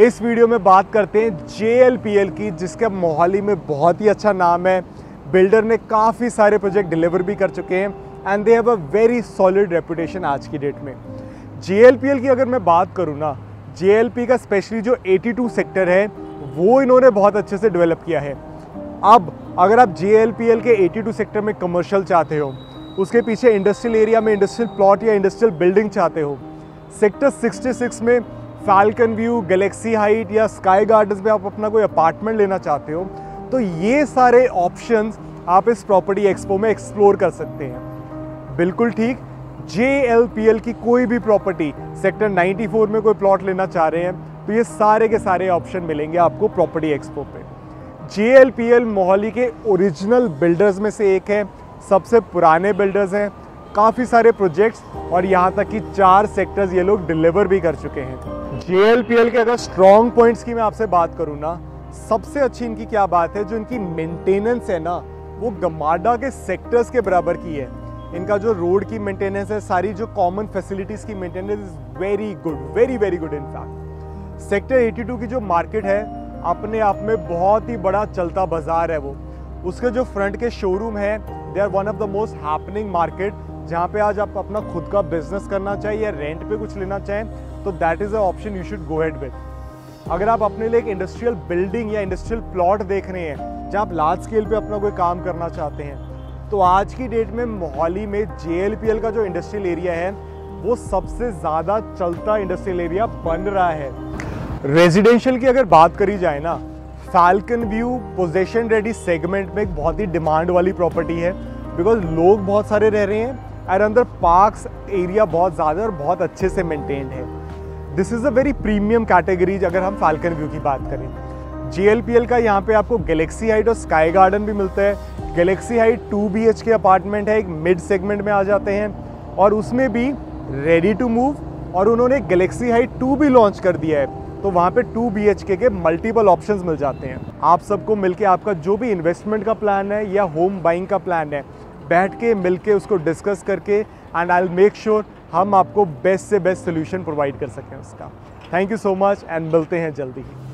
इस वीडियो में बात करते हैं जेएलपीएल की, जिसका मोहाली में बहुत ही अच्छा नाम है। बिल्डर ने काफ़ी सारे प्रोजेक्ट डिलीवर भी कर चुके हैं and they have a very solid reputation आज की डेट में। जेएलपीएल की अगर मैं बात करूँ ना जे का स्पेशली जो 82 सेक्टर है, वो इन्होंने बहुत अच्छे से डेवलप किया है। अब अगर आप JLPL के 82 सेक्टर में कमर्शियल चाहते हो, उसके पीछे इंडस्ट्रियल एरिया में इंडस्ट्रियल प्लॉट या इंडस्ट्रियल बिल्डिंग चाहते हो सेक्टर 66 में फैल्कन व्यू गैलेक्सी हाइट या स्काई गार्डन्स में आप अपना कोई अपार्टमेंट लेना चाहते हो तो ये सारे ऑप्शंस आप इस प्रॉपर्टी एक्सपो में एक्सप्लोर कर सकते हैं। बिल्कुल ठीक जेएलपीएल की कोई भी प्रॉपर्टी सेक्टर 94 में कोई प्लॉट लेना चाह रहे हैं तो ये सारे के सारे ऑप्शन मिलेंगे आपको प्रॉपर्टी एक्सपो पे। जे मोहाली के ओरिजिनल बिल्डर्स में से एक है, सबसे पुराने बिल्डर्स हैं, काफ़ी सारे प्रोजेक्ट्स और यहाँ तक कि चार सेक्टर्स ये लोग डिलीवर भी कर चुके हैं। जे के अगर स्ट्रॉन्ग पॉइंट्स की मैं आपसे बात करूँ ना, सबसे अच्छी इनकी क्या बात है, जो इनकी मेंटेनेंस है ना, वो गमाडा के सेक्टर्स के बराबर की है। इनका जो रोड की मेंटेनेंस है, सारी जो कॉमन फैसिलिटीज़ की maintenance is very good very very good in fact sector 82 की जो मार्केट है, अपने आप में बहुत ही बड़ा चलता बाज़ार है वो। उसके जो फ्रंट के शोरूम है they are one of the most happening market जहाँ पे आज आप अपना खुद का बिज़नेस करना चाहिए या रेंट पे कुछ लेना चाहें तो that is a option you should go head with अगर आप अपने लिए एक इंडस्ट्रियल बिल्डिंग या इंडस्ट्रियल प्लॉट देख रहे हैं, जहाँ आप लार्ज स्केल पे अपना कोई काम करना चाहते हैं तो आज की डेट में मोहाली में जेएलपीएल का जो इंडस्ट्रियल एरिया है, वो सबसे ज़्यादा चलता इंडस्ट्रियल एरिया बन रहा है। रेजिडेंशियल की अगर बात करी जाए ना Falcon View possession ready segment में एक बहुत ही डिमांड वाली प्रॉपर्टी है बिकॉज़ लोग बहुत सारे रह रहे हैं एंड अंदर पार्क्स एरिया बहुत ज़्यादा और बहुत अच्छे से मेंटेन्ड है। This is a very premium categories अगर हम फाल्कन व्यू की बात करें। जे का यहाँ पे आपको गैलेक्सी हाइट और स्काई गार्डन भी मिलता है। Galaxy Height two B K apartment है, एक मिड सेगमेंट में आ जाते हैं। और उसमें भी रेडी टू मूव और उन्होंने गैलेक्सी हाइट टू भी लॉन्च कर दिया है। तो वहाँ पे two B K multiple options मिल जाते हैं। आप सबको मिलके आपका जो भी इन्वेस्टमेंट का प्लान है या होम बाइंग का प्लान है, बैठ के मिल के उसको डिस्कस करके एंड आई मेक श्योर हम आपको बेस्ट से बेस्ट सोल्यूशन प्रोवाइड कर सकें उसका। Thank you so much and मिलते हैं जल्दी ही।